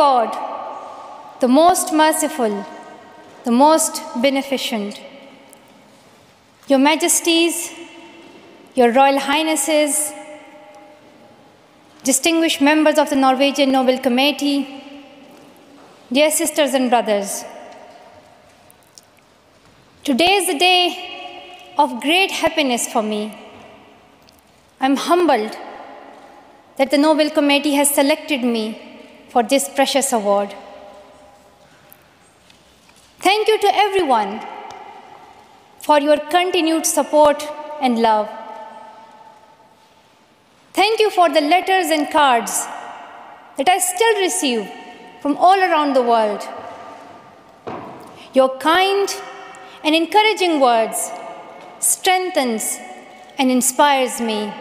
God, the most merciful, the most beneficent. Your Majesties, Your Royal Highnesses, distinguished members of the Norwegian Nobel Committee, dear sisters and brothers, today is a day of great happiness for me. I'm humbled that the Nobel Committee has selected me for this precious award. Thank you to everyone for your continued support and love. Thank you for the letters and cards that I still receive from all around the world. Your kind and encouraging words strengthens and inspires me.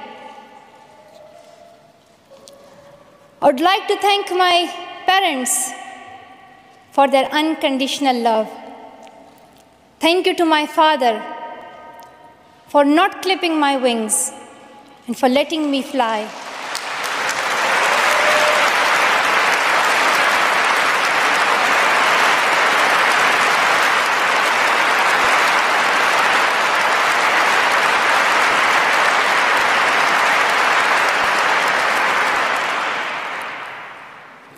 I would like to thank my parents for their unconditional love. Thank you to my father for not clipping my wings and for letting me fly.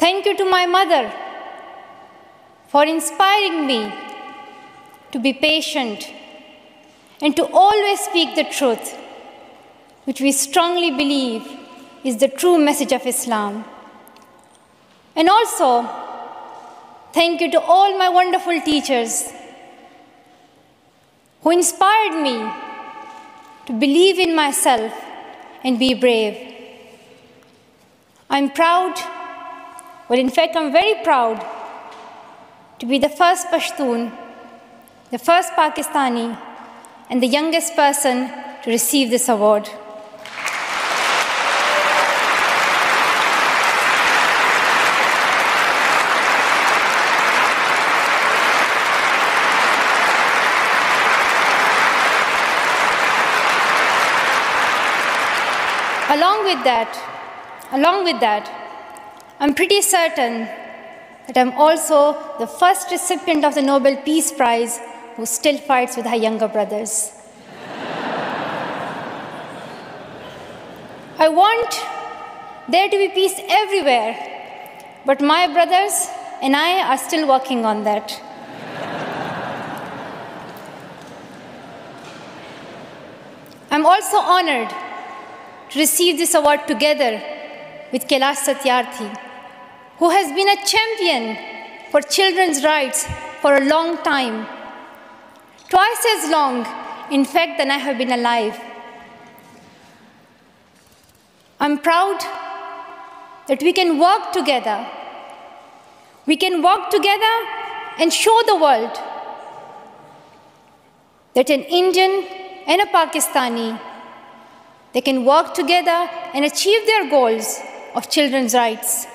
Thank you to my mother for inspiring me to be patient and to always speak the truth, which we strongly believe is the true message of Islam. And also, thank you to all my wonderful teachers who inspired me to believe in myself and be brave. I'm proud well, in fact, I'm very proud to be the first Pashtun, the first Pakistani, and the youngest person to receive this award. Along with that, along with that, I'm pretty certain that I'm also the first recipient of the Nobel Peace Prize who still fights with her younger brothers. I want there to be peace everywhere, but my brothers and I are still working on that. I'm also honored to receive this award together with Kailash Satyarthi, who has been a champion for children's rights for a long time, twice as long, in fact, than I have been alive. I'm proud that we can work together. We can work together and show the world that an Indian and a Pakistani, they can work together and achieve their goals of children's rights.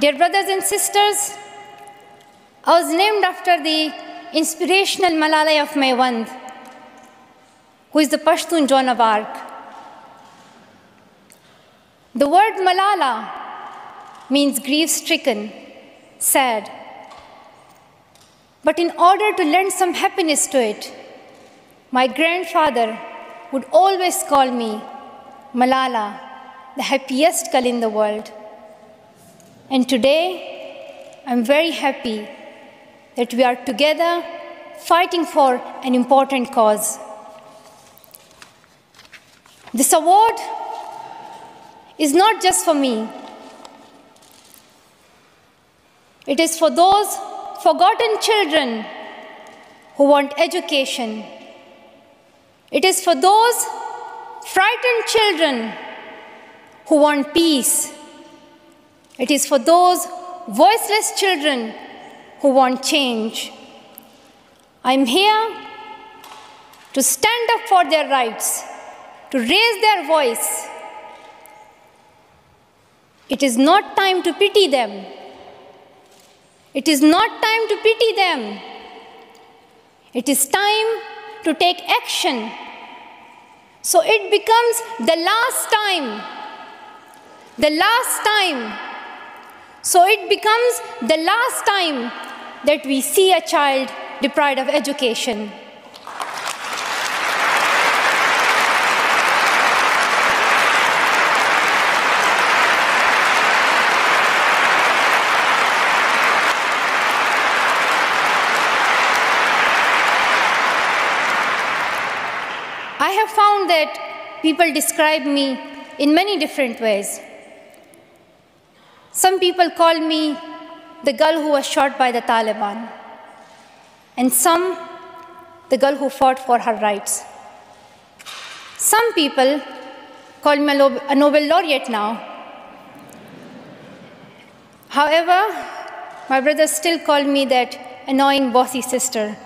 Dear brothers and sisters, I was named after the inspirational Malala of Maiwand, who is the Pashtun Joan of Arc. The word Malala means grief stricken, sad. But in order to lend some happiness to it, my grandfather would always call me Malala, the happiest girl in the world. And today, I'm very happy that we are together fighting for an important cause. This award is not just for me. It is for those forgotten children who want education. It is for those frightened children who want peace. It is for those voiceless children who want change. I'm here to stand up for their rights, to raise their voice. It is not time to pity them. It is not time to pity them. It is time to take action. So it becomes the last time. The last time. So it becomes the last time that we see a child deprived of education. I have found that people describe me in many different ways. Some people call me the girl who was shot by the Taliban, and some the girl who fought for her rights. Some people call me a Nobel laureate now. However, my brothers still call me that annoying bossy sister.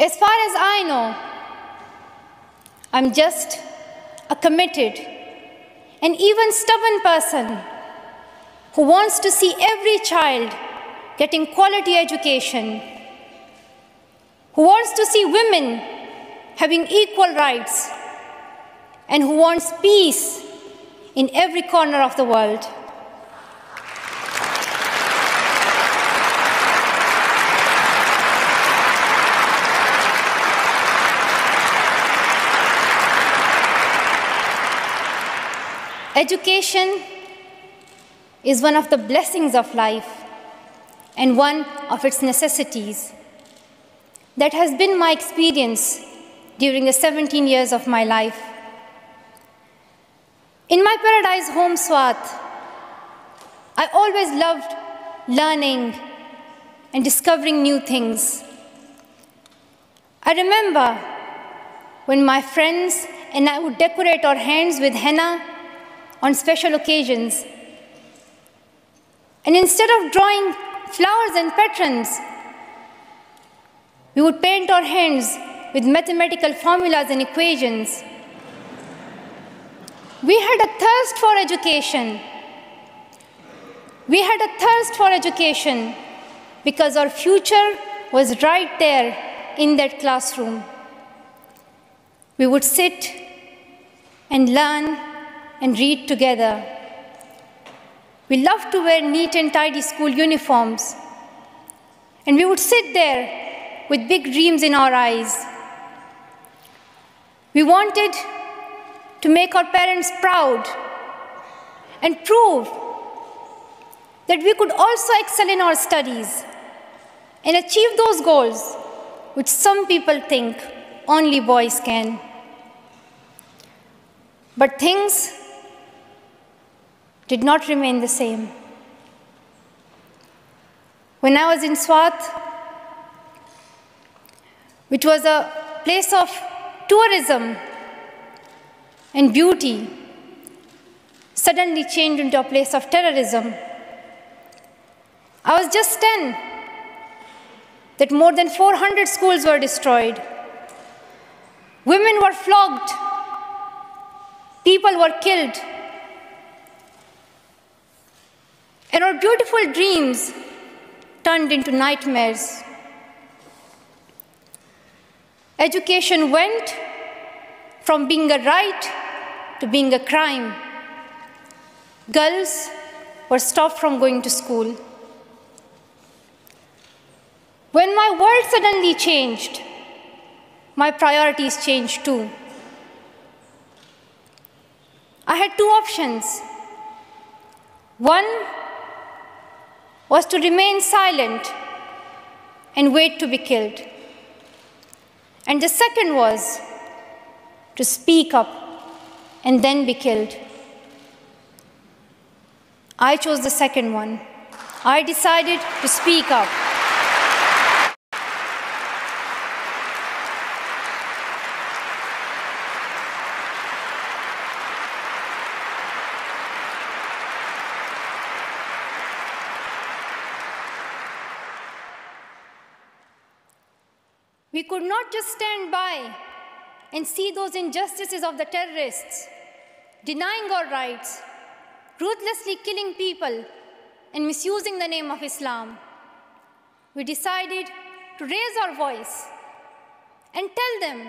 As far as I know, I'm just a committed and even stubborn person who wants to see every child getting quality education, who wants to see women having equal rights, and who wants peace in every corner of the world. Education is one of the blessings of life and one of its necessities. That has been my experience during the 17 years of my life. In my paradise home, Swat, I always loved learning and discovering new things. I remember when my friends and I would decorate our hands with henna on special occasions. And instead of drawing flowers and patterns, we would paint our hands with mathematical formulas and equations. We had a thirst for education. We had a thirst for education because our future was right there in that classroom. We would sit and learn and read together. We loved to wear neat and tidy school uniforms. And we would sit there with big dreams in our eyes. We wanted to make our parents proud and prove that we could also excel in our studies and achieve those goals which some people think only boys can. But things did not remain the same. When I was in Swat, which was a place of tourism and beauty, suddenly changed into a place of terrorism. I was just 10 that more than 400 schools were destroyed. Women were flogged. People were killed. And our beautiful dreams turned into nightmares. Education went from being a right to being a crime. Girls were stopped from going to school. When my world suddenly changed, my priorities changed too. I had two options. One was to remain silent and wait to be killed. And the second was to speak up and then be killed. I chose the second one. I decided to speak up. We could not just stand by and see those injustices of the terrorists denying our rights. ruthlessly killing people and misusing the name of Islam, we decided to raise our voice and tell them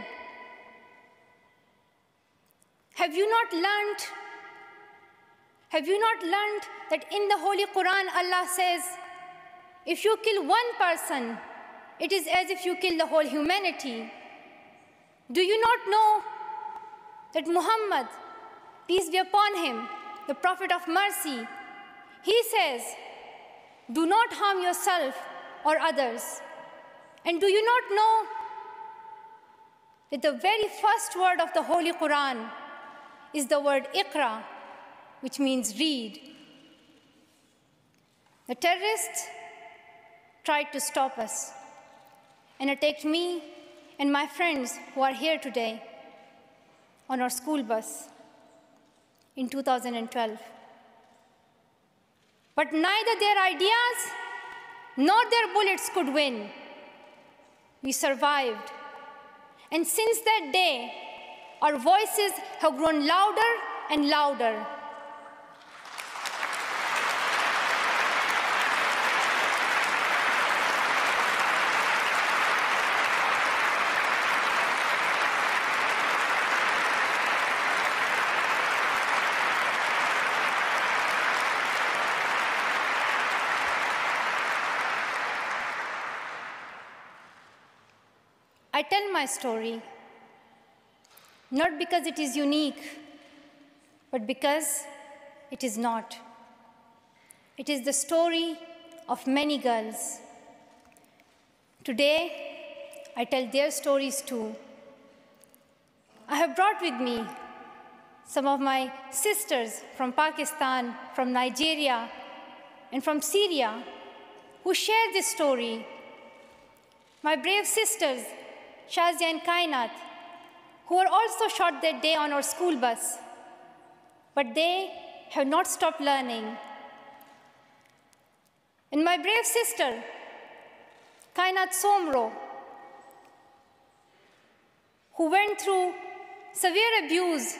Have you not learned? Have you not learned that in the Holy Quran Allah says, if you kill one person, it is as if you kill the whole humanity? Do you not know that Muhammad, peace be upon him, the Prophet of mercy, he says, Do not harm yourself or others. And do you not know that the very first word of the Holy Quran is the word Iqra, which means read? The terrorists tried to stop us and attacked me and my friends who are here today on our school bus in 2012. But neither their ideas nor their bullets could win. We survived. And since that day, our voices have grown louder and louder. Tell my story not because it is unique, but because it is not. It is the story of many girls. Today, I tell their stories too. I have brought with me some of my sisters from Pakistan, from Nigeria, and from Syria who share this story. My brave sisters Shazia and Kainat, who were also shot that day on our school bus. But they have not stopped learning. And my brave sister, Kainat Somro, who went through severe abuse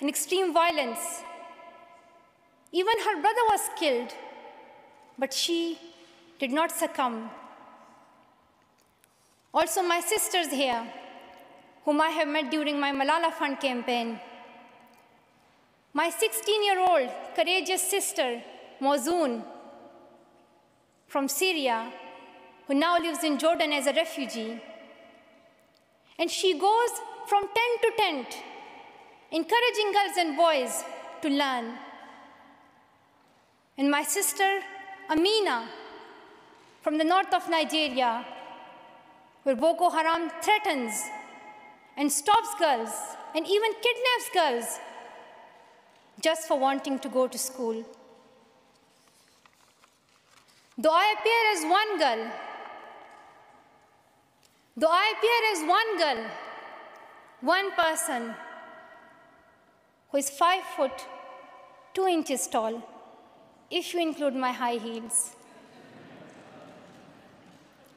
and extreme violence. Even her brother was killed, but she did not succumb. Also, my sisters here, whom I have met during my Malala Fund campaign. My 16 year old courageous sister, Mozoon, from Syria, who now lives in Jordan as a refugee. And she goes from tent to tent, encouraging girls and boys to learn. And my sister, Amina, from the north of Nigeria, where Boko Haram threatens and stops girls and even kidnaps girls just for wanting to go to school. Though I appear as one girl, though I appear as one girl, one person who is five foot two inches tall, if you include my high heels.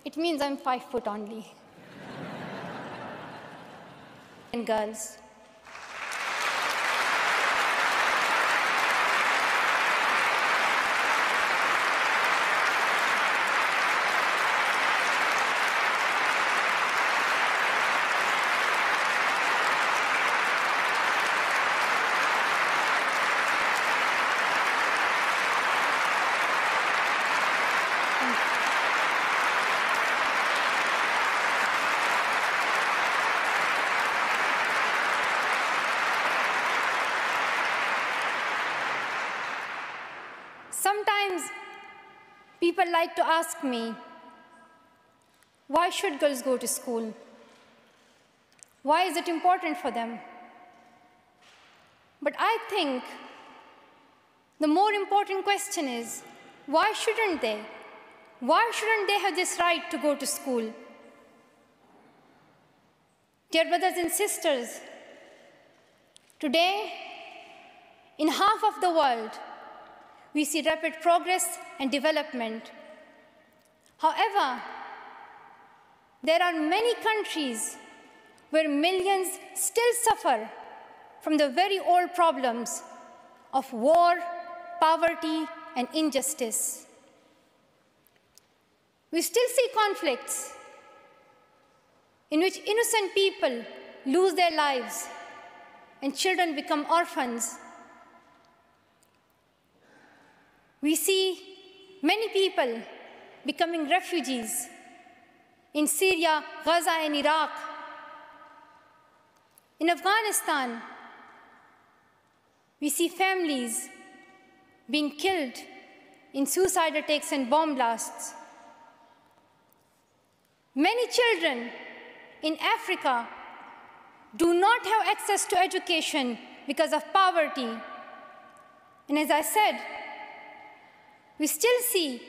It means I'm five foot only. and girls. People like to ask me, why should girls go to school? Why is it important for them? But I think the more important question is, why shouldn't they? Why shouldn't they have this right to go to school? Dear brothers and sisters, today, in half of the world, we see rapid progress and development. However, there are many countries where millions still suffer from the very old problems of war, poverty and injustice. We still see conflicts in which innocent people lose their lives and children become orphans. We see many people becoming refugees in Syria, Gaza, and Iraq. In Afghanistan, we see families being killed in suicide attacks and bomb blasts. Many children in Africa do not have access to education because of poverty. And as I said, we still see,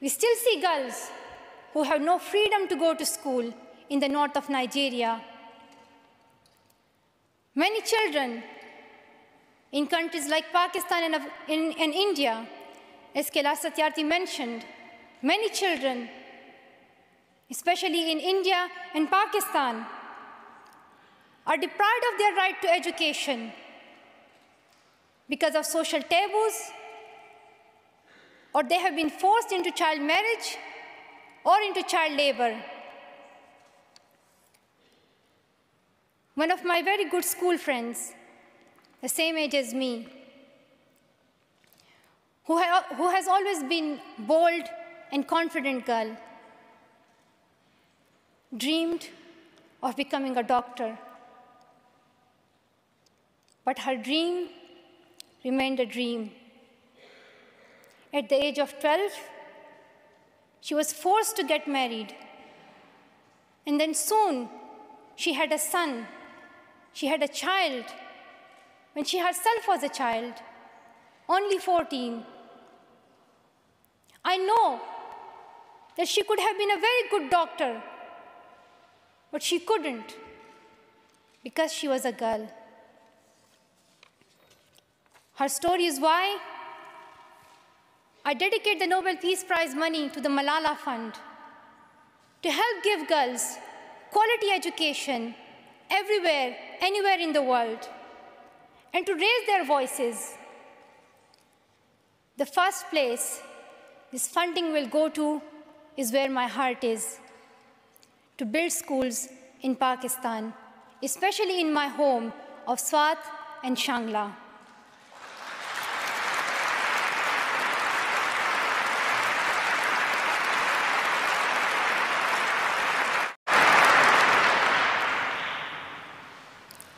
we still see girls who have no freedom to go to school in the north of Nigeria. Many children in countries like Pakistan and, in, and India, as Kailash Satyarthi mentioned, many children, especially in India and Pakistan, are deprived of their right to education because of social taboos, or they have been forced into child marriage or into child labor. One of my very good school friends, the same age as me, who, ha who has always been bold and confident girl, dreamed of becoming a doctor. But her dream remained a dream. At the age of 12, she was forced to get married. And then soon, she had a son. She had a child when she herself was a child, only 14. I know that she could have been a very good doctor, but she couldn't because she was a girl. Her story is why I dedicate the Nobel Peace Prize money to the Malala Fund to help give girls quality education everywhere, anywhere in the world, and to raise their voices. The first place this funding will go to is where my heart is, to build schools in Pakistan, especially in my home of Swat and Shangla.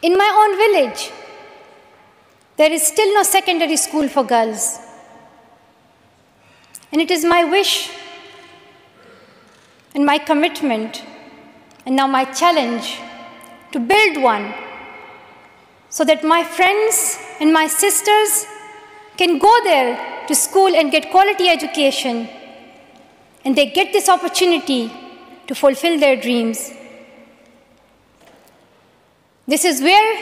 In my own village, there is still no secondary school for girls. And it is my wish and my commitment and now my challenge to build one so that my friends and my sisters can go there to school and get quality education and they get this opportunity to fulfill their dreams. This is where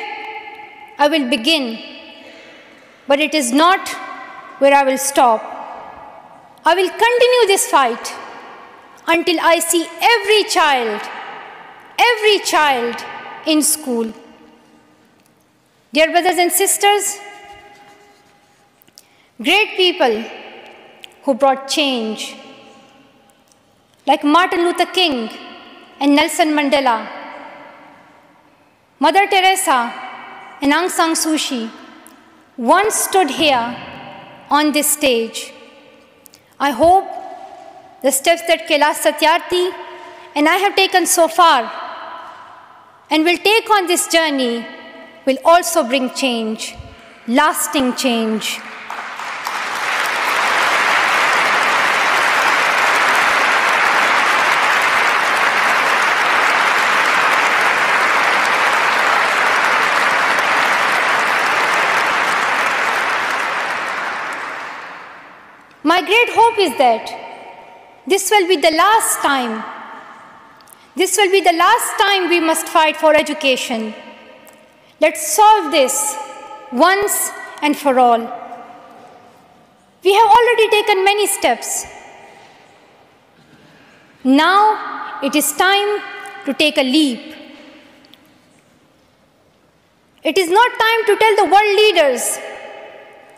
I will begin, but it is not where I will stop. I will continue this fight until I see every child, every child in school. Dear brothers and sisters, great people who brought change, like Martin Luther King and Nelson Mandela, Mother Teresa and Aung San Suu Kyi once stood here on this stage. I hope the steps that Kailash Satyarthi and I have taken so far and will take on this journey will also bring change, lasting change. My great hope is that this will be the last time, this will be the last time we must fight for education. Let's solve this once and for all. We have already taken many steps. Now it is time to take a leap. It is not time to tell the world leaders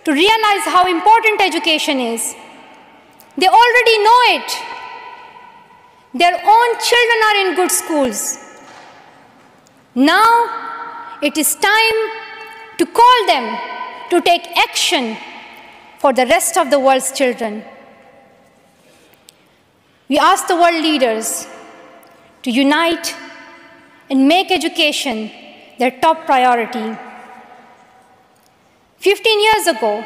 to realize how important education is. They already know it. Their own children are in good schools. Now it is time to call them to take action for the rest of the world's children. We ask the world leaders to unite and make education their top priority. 15 years ago,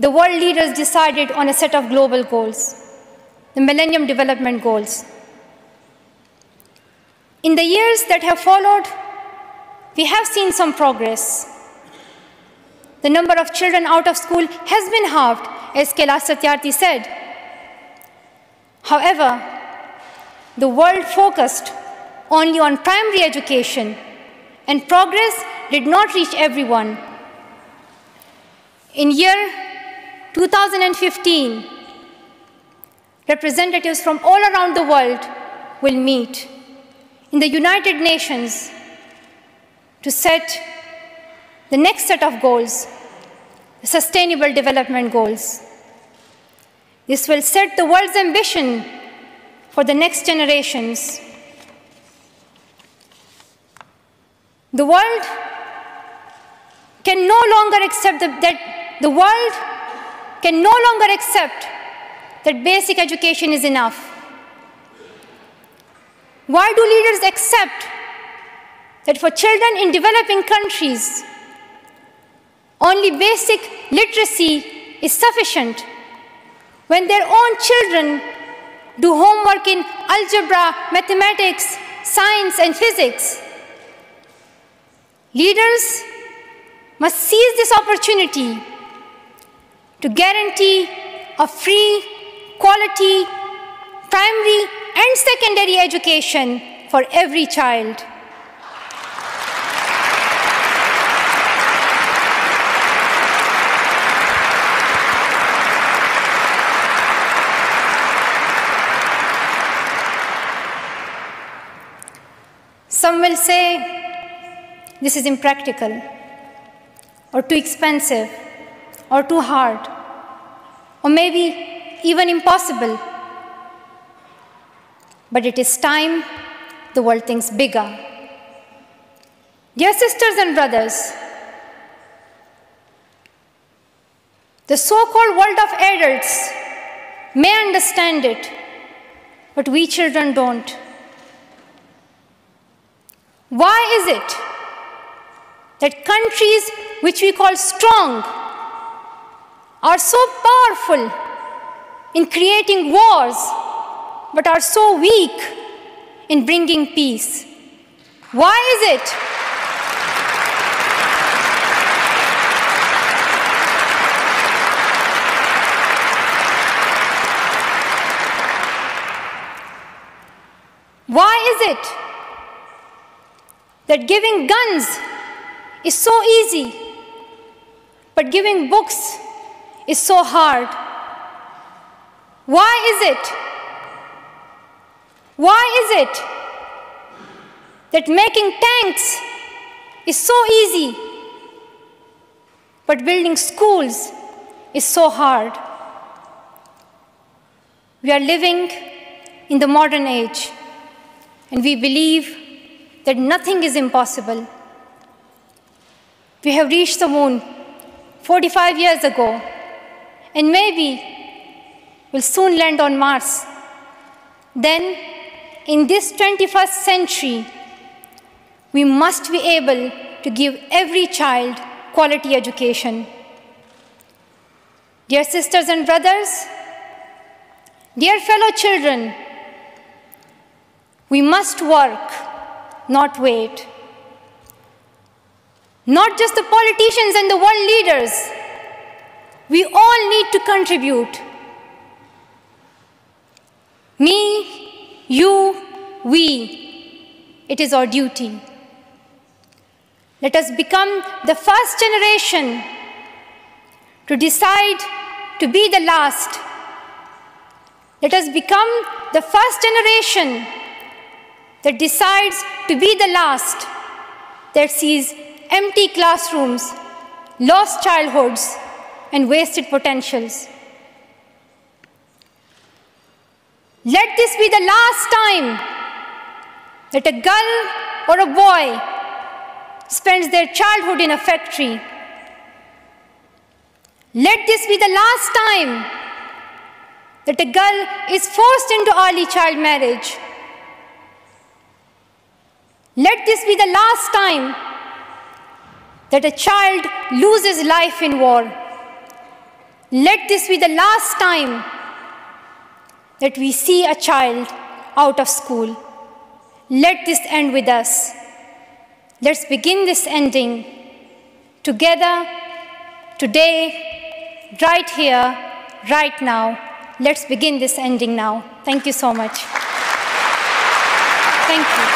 the world leaders decided on a set of global goals, the Millennium Development Goals. In the years that have followed, we have seen some progress. The number of children out of school has been halved, as Kailash Satyarthi said. However, the world focused only on primary education, and progress did not reach everyone. In year 2015, representatives from all around the world will meet in the United Nations to set the next set of goals, the Sustainable Development Goals. This will set the world's ambition for the next generations. The world can no longer accept that the world can no longer accept that basic education is enough. Why do leaders accept that for children in developing countries, only basic literacy is sufficient when their own children do homework in algebra, mathematics, science, and physics? Leaders must seize this opportunity to guarantee a free, quality, primary and secondary education for every child. Some will say this is impractical, or too expensive, or too hard, or maybe even impossible. But it is time the world thinks bigger. Dear sisters and brothers, the so called world of adults may understand it, but we children don't. Why is it that countries which we call strong are so powerful in creating wars but are so weak in bringing peace. Why is it? Why is it that giving guns is so easy, but giving books is so hard. Why is it? Why is it that making tanks is so easy, but building schools is so hard? We are living in the modern age, and we believe that nothing is impossible. We have reached the moon 45 years ago, and maybe we'll soon land on Mars. Then, in this 21st century, we must be able to give every child quality education. Dear sisters and brothers, dear fellow children, we must work, not wait. Not just the politicians and the world leaders. We all need to contribute. Me, you, we. It is our duty. Let us become the first generation to decide to be the last. Let us become the first generation that decides to be the last, that sees empty classrooms lost childhoods, and wasted potentials. Let this be the last time that a girl or a boy spends their childhood in a factory. Let this be the last time that a girl is forced into early child marriage. Let this be the last time that a child loses life in war. Let this be the last time that we see a child out of school. Let this end with us. Let's begin this ending together, today, right here, right now. Let's begin this ending now. Thank you so much. Thank you.